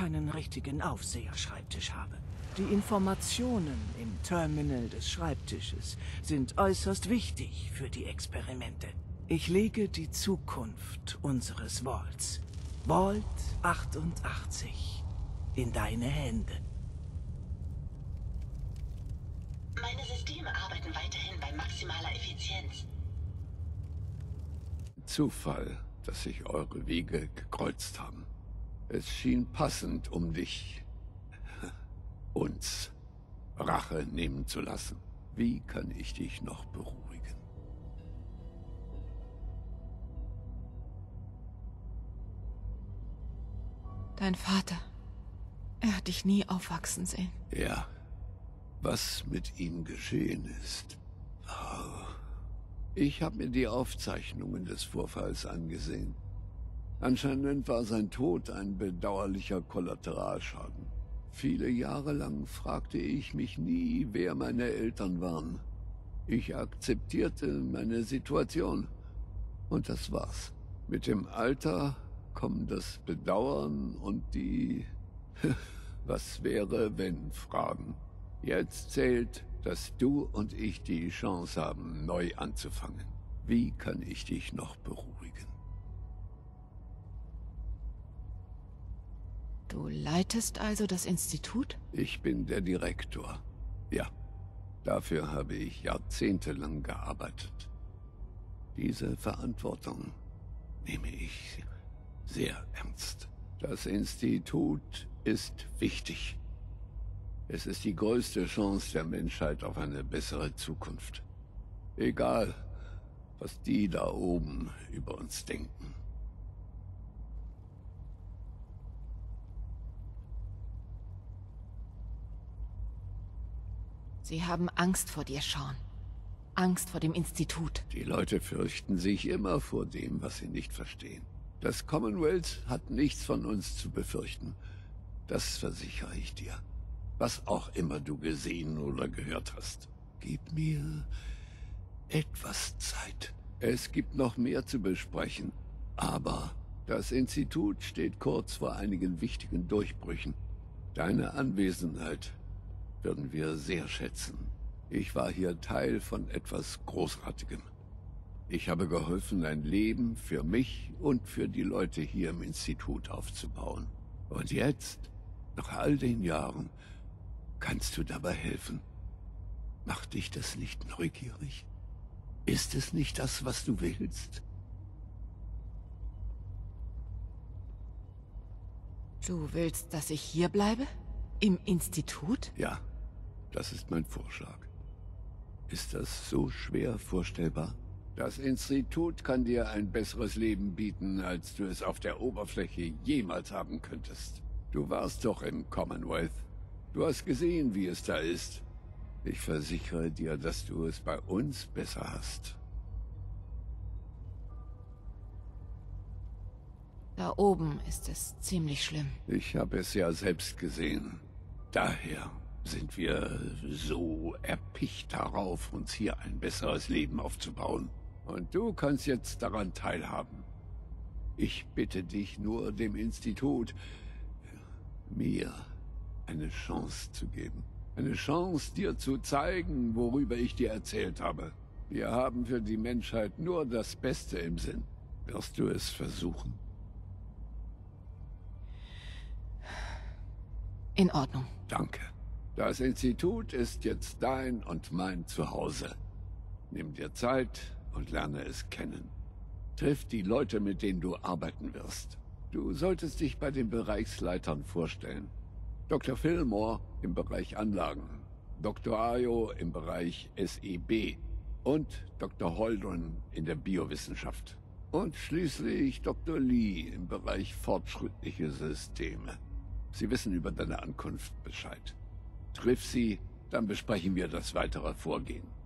keinen richtigen Aufseherschreibtisch habe. Die Informationen im Terminal des Schreibtisches sind äußerst wichtig für die Experimente. Ich lege die Zukunft unseres Vaults, Vault 88, in deine Hände. Meine Systeme arbeiten weiterhin bei maximaler Effizienz. Zufall, dass sich eure Wege gekreuzt haben. Es schien passend, um dich, uns, Rache nehmen zu lassen. Wie kann ich dich noch beruhigen? Dein Vater. Er hat dich nie aufwachsen sehen. Ja. Was mit ihm geschehen ist. Oh. Ich habe mir die Aufzeichnungen des Vorfalls angesehen. Anscheinend war sein Tod ein bedauerlicher Kollateralschaden. Viele Jahre lang fragte ich mich nie, wer meine Eltern waren. Ich akzeptierte meine Situation. Und das war's. Mit dem Alter kommen das Bedauern und die Was wäre, wenn Fragen. Jetzt zählt, dass du und ich die Chance haben, neu anzufangen. Wie kann ich dich noch beruhigen? Du leitest also das Institut? Ich bin der Direktor. Ja. Dafür habe ich jahrzehntelang gearbeitet. Diese Verantwortung nehme ich sehr ernst. Das Institut ist wichtig. Es ist die größte Chance der Menschheit auf eine bessere Zukunft. Egal, was die da oben über uns denken. Sie haben Angst vor dir, Sean. Angst vor dem Institut. Die Leute fürchten sich immer vor dem, was sie nicht verstehen. Das Commonwealth hat nichts von uns zu befürchten. Das versichere ich dir. Was auch immer du gesehen oder gehört hast. Gib mir etwas Zeit. Es gibt noch mehr zu besprechen. Aber das Institut steht kurz vor einigen wichtigen Durchbrüchen. Deine Anwesenheit würden wir sehr schätzen. Ich war hier Teil von etwas Großartigem. Ich habe geholfen, ein Leben für mich und für die Leute hier im Institut aufzubauen. Und jetzt, nach all den Jahren, kannst du dabei helfen. Macht dich das nicht neugierig? Ist es nicht das, was du willst? Du willst, dass ich hier bleibe? Im Institut? Ja, das ist mein Vorschlag. Ist das so schwer vorstellbar? Das Institut kann dir ein besseres Leben bieten, als du es auf der Oberfläche jemals haben könntest. Du warst doch im Commonwealth. Du hast gesehen, wie es da ist. Ich versichere dir, dass du es bei uns besser hast. Da oben ist es ziemlich schlimm. Ich habe es ja selbst gesehen. Daher sind wir so erpicht darauf, uns hier ein besseres Leben aufzubauen. Und du kannst jetzt daran teilhaben. Ich bitte dich nur, dem Institut mir eine Chance zu geben. Eine Chance, dir zu zeigen, worüber ich dir erzählt habe. Wir haben für die Menschheit nur das Beste im Sinn. Wirst du es versuchen? In Ordnung. Danke. Das Institut ist jetzt dein und mein Zuhause. Nimm dir Zeit, und lerne es kennen. Triff die Leute, mit denen du arbeiten wirst. Du solltest dich bei den Bereichsleitern vorstellen. Dr. Fillmore im Bereich Anlagen, Dr. Ayo im Bereich SEB und Dr. Holdren in der Biowissenschaft. Und schließlich Dr. Lee im Bereich fortschrittliche Systeme. Sie wissen über deine Ankunft Bescheid. Triff sie, dann besprechen wir das weitere Vorgehen.